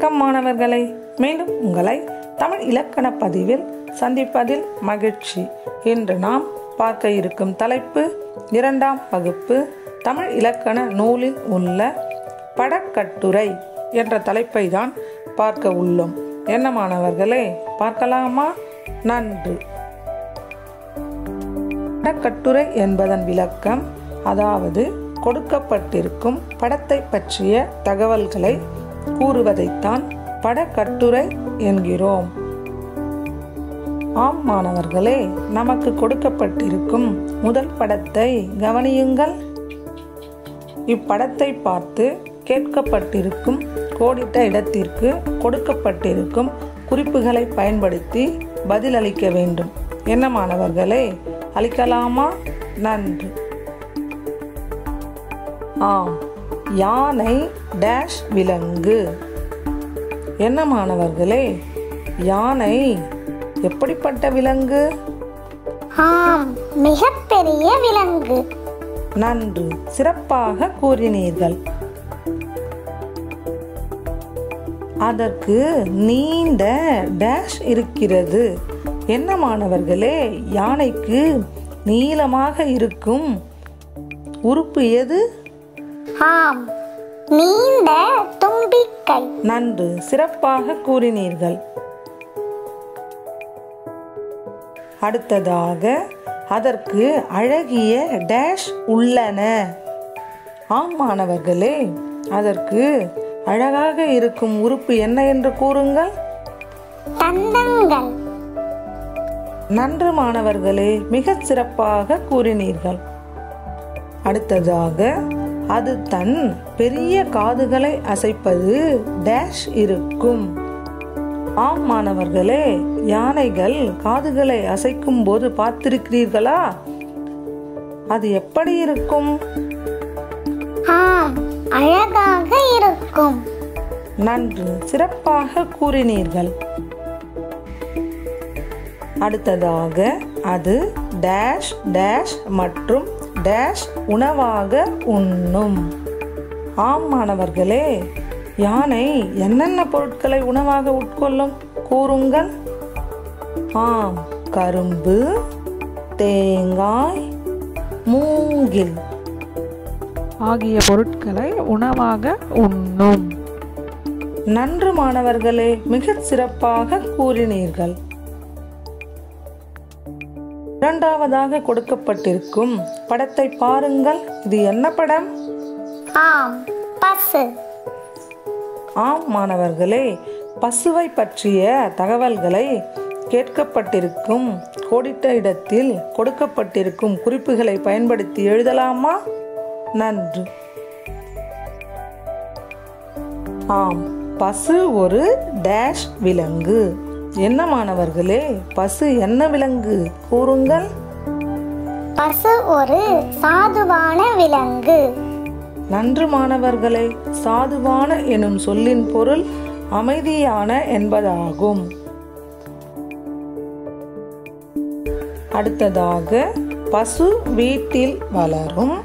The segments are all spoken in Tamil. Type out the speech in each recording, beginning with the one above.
வணக்கம் மாணவர்களை. மீண்டும் உங்களை தமிழ் இலக்கண பதிவில் சந்திப்பதில் மகிழ்ச்சி இன்று நாம் பார்க்க இருக்கும் தலைப்பு இரண்டாம் வகுப்பு தமிழ் இலக்கண நூலில் உள்ள படக்கட்டுரை என்ற தலைப்பை தான் பார்க்க உள்ளோம். என்ன மாணவர்களே பார்க்கலாமா? நன்று. படக்கட்டுரை என்பதன் விளக்கம் அதாவது கொடுக்கப்பட்டிருக்கும் படத்தை பற்றிய தகவல்களை கூறுவதைத்தான் படக்கட்டுரை என்கிறோம். ஆம் மாணவர்களே நமக்கு கொடுக்கப்பட்டிருக்கும் முதல் படத்தை கவனியுங்கள். இப்படத்தை பார்த்து கேட்கப்பட்டிருக்கும் கோடிட்ட இடத்திற்கு கொடுக்கப்பட்டிருக்கும் குறிப்புகளை பயன்படுத்தி பதிலளிக்க வேண்டும். என்ன மாணவர்களே அளிக்கலாமா? நன்று. ஆம். யானை டேஷ் விலங்கு. என்ன மாணவர்களே யானை எப்படிப்பட்ட விலங்கு? ஆம் மிகப்பெரிய விலங்கு. நன்று சிறப்பாக கூறினீர்கள். அதற்கு நீண்ட டேஷ் இருக்கிறது. என்ன மாணவர்களே யானைக்கு நீளமாக இருக்கும் உறுப்பு எது? ஆம். நீண்ட தும்பிக்கை. நன்று சிறப்பாக கூறினீர்கள். அடுத்ததாக அதற்கு அழகிய டேஷ் உள்ளன. ஆம் மாணவர்களே அதற்கு அழகாக இருக்கும் உறுப்பு என்ன என்று கூறுங்கள். தந்தங்கள். நன்று மாணவர்களே மிகச் சிறப்பாக கூறினீர்கள். அடுத்ததாக அது தன் பெரிய காதுகளை அசைப்பது டேஷ் இருக்கும். ஆம் மாணவர்களே யானைகள் காதுகளை அசைக்கும் போது பார்த்திருக்கிறீர்களா? அது எப்படி இருக்கும்? அழகாக இருக்கும். நன்று சிறப்பாக கூறினீர்கள். அடுத்ததாக அது டேஷ் டேஷ் மற்றும் டேஷ் உணவாக உண்ணும். ஆம் மாணவர்களே யானை என்னென்ன பொருட்களை உணவாக உட்கொள்ளும்? கூறுங்கள். ஆம் கரும்பு தேங்காய் மூங்கில் ஆகிய பொருட்களை உணவாக உண்ணும். நன்று மாணவர்களே மிகச் சிறப்பாக கூறினீர்கள். இரண்டாவதாக கொடுக்கப்பட்டிருக்கும் படத்தை பாருங்கள். இது என்ன படம்? ஆம் பசு. ஆம் மாணவர்களே பசுவை பற்றிய தகவல்களை கேட்கப்பட்டிருக்கும் கோடிட்ட இடத்தில் கொடுக்கப்பட்டிருக்கும் குறிப்புகளை பயன்படுத்தி எழுதலாமா? நன்று. ஆம் பசு ஒரு டேஷ் விலங்கு. என்ன மாணவர்களே பசு என்ன விலங்கு? கூறுங்கள். பசு ஒரு சாதுவான விலங்கு. நன்று மாணவர்களே சாதுவான எனும் சொல்லின் பொருள் அமைதியான என்பதாகும். அடுத்ததாக பசு வீட்டில் வளரும்.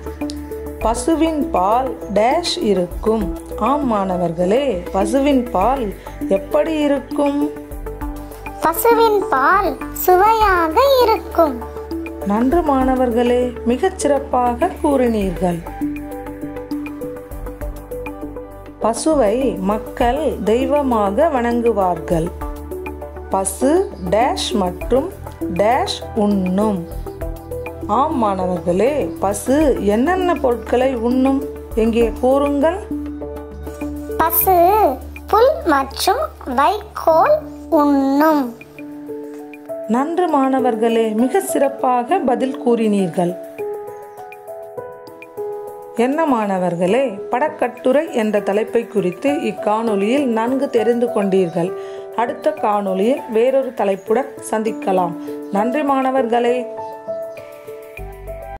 பசுவின் பால் டேஷ் இருக்கும். ஆம் மாணவர்களே பசுவின் பால் எப்படி இருக்கும்? பசுவின் பால் சுவையாக இருக்கும். நன்று மாணவர்களே மிகச் சிறப்பாக கூறினீர்கள். பசுவை மக்கள் தெய்வமாக வணங்குவார்கள். பசு டேஷ் மற்றும் டேஷ் உண்ணும். ஆம் மாணவர்களே பசு என்னென்ன பொருட்களை உண்ணும்? எங்கே கூறுங்கள். பசு புல் மற்றும் வைக்கோல் உண்ணும். நன்று மாணவர்களே மிக சிறப்பாக பதில் கூறினீர்கள். என்ன மாணவர்களே படக்கட்டுரை என்ற தலைப்பை குறித்து இக்காணொளியில் நன்கு தெரிந்து கொண்டீர்கள். அடுத்த காணொளியில் வேறொரு தலைப்புடன் சந்திக்கலாம். நன்றி மாணவர்களே.